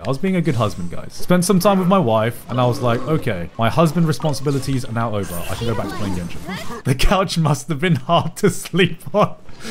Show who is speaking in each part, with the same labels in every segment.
Speaker 1: I was being a good husband, guys. Spent some time with my wife, and I was like, okay, my husband responsibilities are now over. I can go back to playing Genshin. The couch must have been hard to sleep on.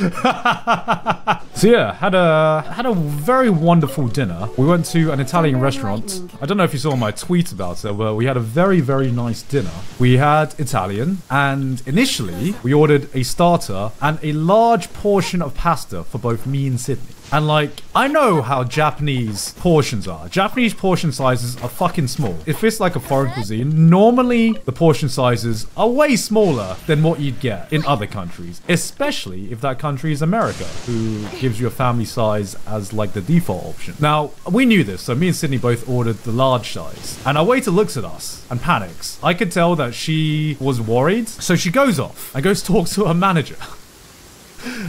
Speaker 1: so yeah, had a had a very wonderful dinner. We went to an Italian restaurant. I don't know if you saw my tweet about it, but we had a very very nice dinner. We had Italian, and initially we ordered a starter and a large portion of pasta for both me and Sydney. And like, I know how Japanese portions are. Japanese portion sizes are fucking small. If it's like a foreign cuisine, normally the portion sizes are way smaller than what you'd get in other countries. Especially if that country is America, who gives you a family size as like the default option. Now, we knew this, so me and Sydney both ordered the large size. And our waiter looks at us and panics. I could tell that she was worried, so she goes off and goes talk to her manager.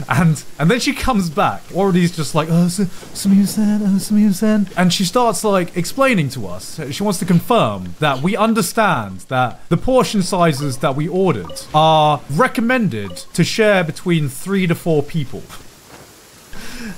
Speaker 1: And and then she comes back. Already's just like, oh, Samir-san, oh, Samir-san. And she starts like explaining to us. She wants to confirm that we understand that the portion sizes that we ordered are recommended to share between three to four people.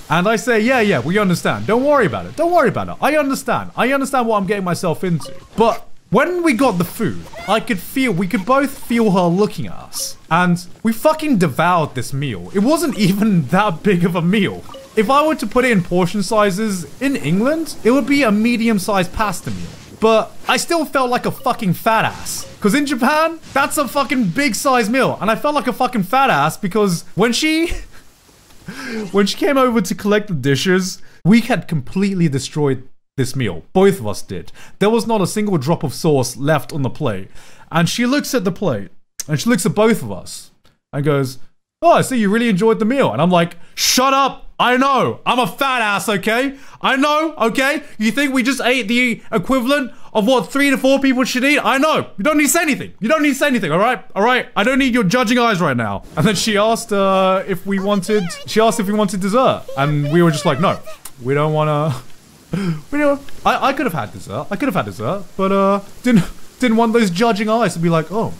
Speaker 1: And I say, yeah, yeah, we understand. Don't worry about it. Don't worry about it. I understand. I understand what I'm getting myself into. But when we got the food, I could feel, we could both feel her looking at us. And we fucking devoured this meal. It wasn't even that big of a meal. If I were to put it in portion sizes in England, it would be a medium-sized pasta meal. But I still felt like a fucking fat ass. Because in Japan, that's a fucking big size meal. And I felt like a fucking fat ass because when she... when she came over to collect the dishes, we had completely destroyed this meal. Both of us did. There was not a single drop of sauce left on the plate. And she looks at the plate and she looks at both of us and goes, Oh, I see you really enjoyed the meal. And I'm like, Shut up. I know. I'm a fat ass, okay? I know, okay? You think we just ate the equivalent of what three to four people should eat? I know. You don't need to say anything. You don't need to say anything, all right? All right? I don't need your judging eyes right now. And then she asked uh, if we wanted, she asked if we wanted dessert. And we were just like, no, we don't want to. But you know, I, I could have had dessert. I could have had dessert, but uh, didn't didn't want those judging eyes to be like, oh,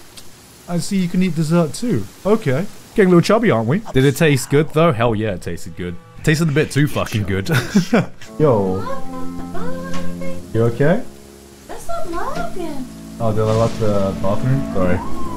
Speaker 1: I see you can eat dessert too. Okay, getting a little chubby, aren't we? Did it taste good though? Hell yeah, it tasted good. It tasted a bit too fucking good. Yo, you okay?
Speaker 2: Stop laughing.
Speaker 1: Oh, did I left the bathroom? Sorry.